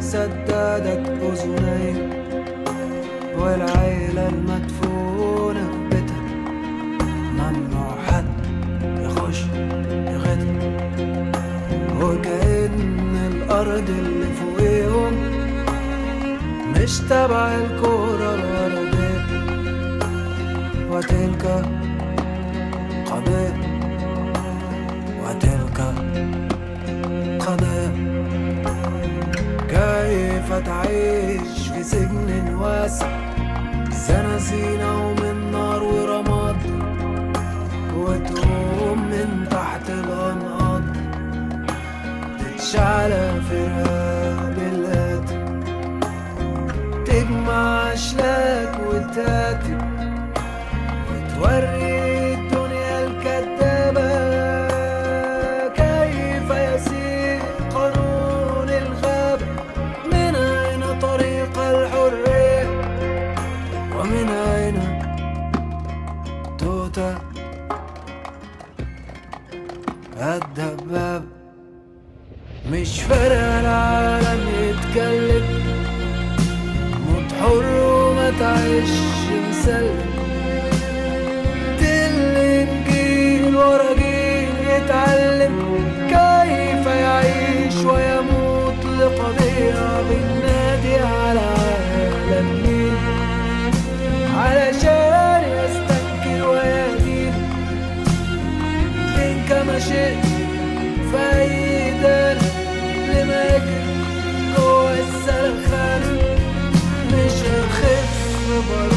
سددت أذني والعيلة المدفونة في بيتها ممنوع حد يخش يغتها وكأن الأرض اللي فوقيهم مش تبع الكرة الأرضية. وتلك قضية تعيش في سجن واسع. زنازينة ومن نار ورماد. وتقوم من تحت الأنقاض تتشعلى في رقاب تجمع أشلاك وتاتي. وتوري ومن أين توتا الدبابة مش فارقة العالم يتكلم موت حر وما تعيش مسلم. شئت فايدا لما يجري جوه السلخان مش هخف بارود